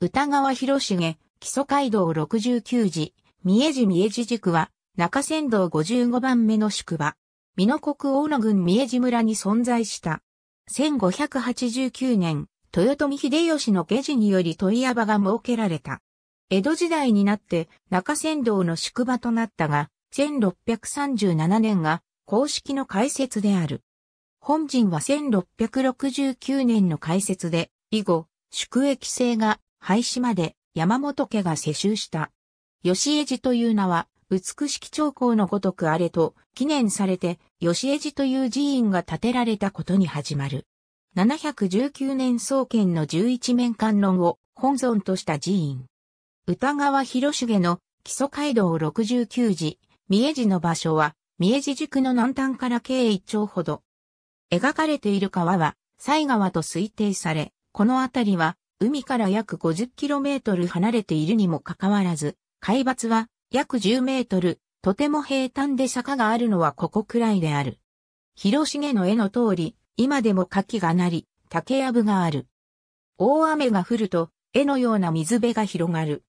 歌川広重、基礎街道69時、三重市三重市塾は、中山道55番目の宿場。美濃国大野郡三重市村に存在した。1589年、豊臣秀吉の下事により問屋場が設けられた。江戸時代になって中山道の宿場となったが、1637年が公式の開設である。本陣は1669年の開設で、以後、宿駅制が廃止まで山本家が世襲した。吉江寺という名は、美しき長江のごとくあれと記念されて、吉江寺という寺院が建てられたことに始まる。719年創建の十一面観音を本尊とした寺院。歌川広重の基礎街道69時、三重寺の場所は、三重寺塾の南端から計一丁ほど。描かれている川は、西川と推定され、この辺りは、海から約 50km 離れているにもかかわらず、海抜は約10メートル、とても平坦で坂があるのはここくらいである。広重の絵の通り、今でも柿がなり、竹やぶがある。大雨が降ると、絵のような水辺が広がる。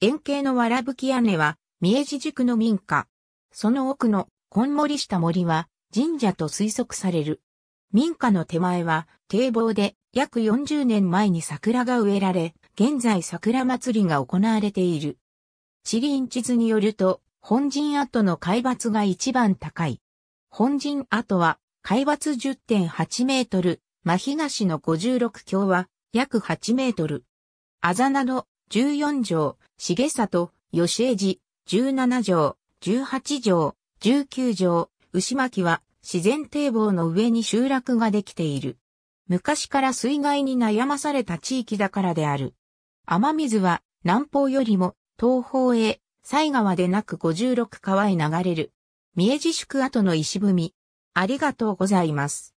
円形のわらぶき屋根は、三重地塾の民家。その奥の、こんもりした森は、神社と推測される。民家の手前は、堤防で、約40年前に桜が植えられ、現在桜祭りが行われている。地理院地図によると、本陣跡の海抜が一番高い。本陣跡は、海抜10.8メートル、真東の56橋は、約8メートル。あざなど、14条、重里、吉江寺、17条、18条、19条、牛巻は自然堤防の上に集落ができている。昔から水害に悩まされた地域だからである。雨水は南方よりも東方へ、西川でなく56川へ流れる。三重自粛跡の石踏み。ありがとうございます。